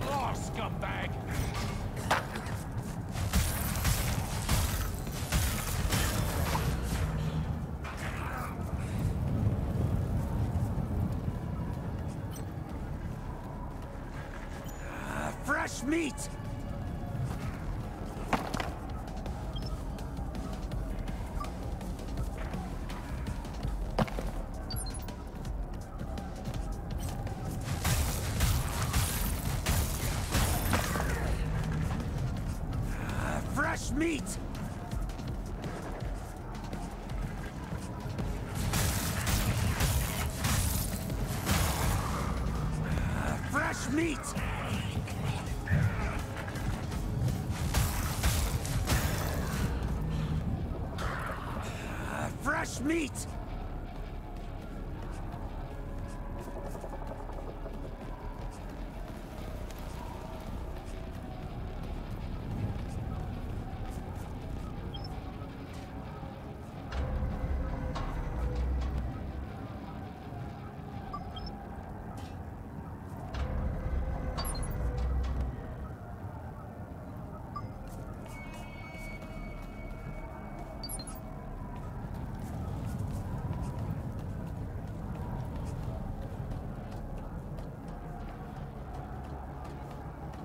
now, scumbag! Fresh meat! Meat! Fresh meat! Fresh meat!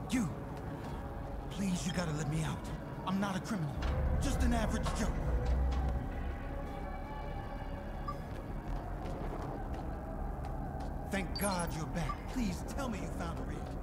You! Please, you gotta let me out. I'm not a criminal. Just an average Joe. Thank God you're back. Please tell me you found a rig.